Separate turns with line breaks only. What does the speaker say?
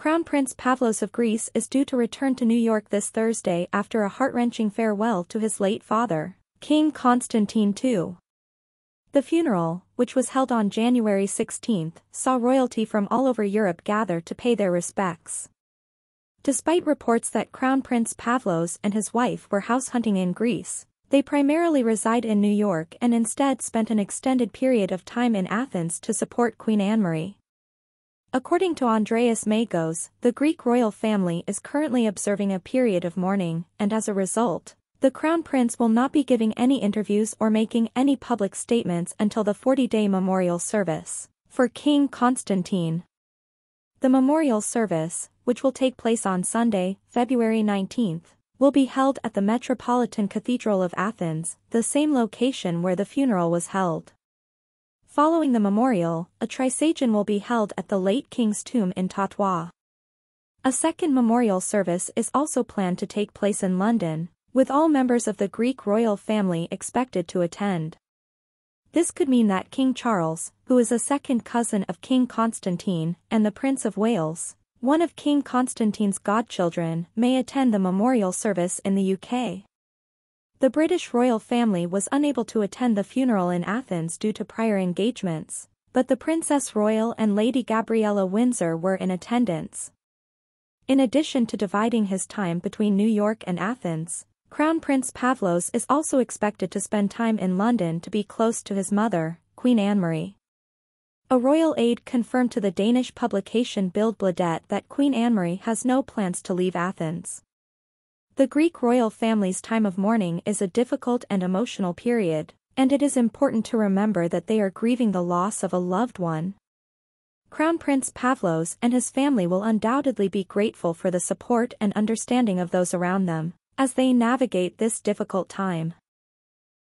Crown Prince Pavlos of Greece is due to return to New York this Thursday after a heart-wrenching farewell to his late father, King Constantine II. The funeral, which was held on January 16, saw royalty from all over Europe gather to pay their respects. Despite reports that Crown Prince Pavlos and his wife were house hunting in Greece, they primarily reside in New York and instead spent an extended period of time in Athens to support Queen Anne-Marie. According to Andreas Magos, the Greek royal family is currently observing a period of mourning, and as a result, the crown prince will not be giving any interviews or making any public statements until the 40-day memorial service for King Constantine. The memorial service, which will take place on Sunday, February 19, will be held at the Metropolitan Cathedral of Athens, the same location where the funeral was held. Following the memorial, a trisagion will be held at the late king's tomb in Tatoi. A second memorial service is also planned to take place in London, with all members of the Greek royal family expected to attend. This could mean that King Charles, who is a second cousin of King Constantine, and the Prince of Wales, one of King Constantine's godchildren, may attend the memorial service in the UK. The British royal family was unable to attend the funeral in Athens due to prior engagements, but the Princess Royal and Lady Gabriella Windsor were in attendance. In addition to dividing his time between New York and Athens, Crown Prince Pavlos is also expected to spend time in London to be close to his mother, Queen Anne-Marie. A royal aide confirmed to the Danish publication Billed-Bladet that Queen Anne-Marie has no plans to leave Athens. The Greek royal family's time of mourning is a difficult and emotional period, and it is important to remember that they are grieving the loss of a loved one. Crown Prince Pavlos and his family will undoubtedly be grateful for the support and understanding of those around them, as they navigate this difficult time.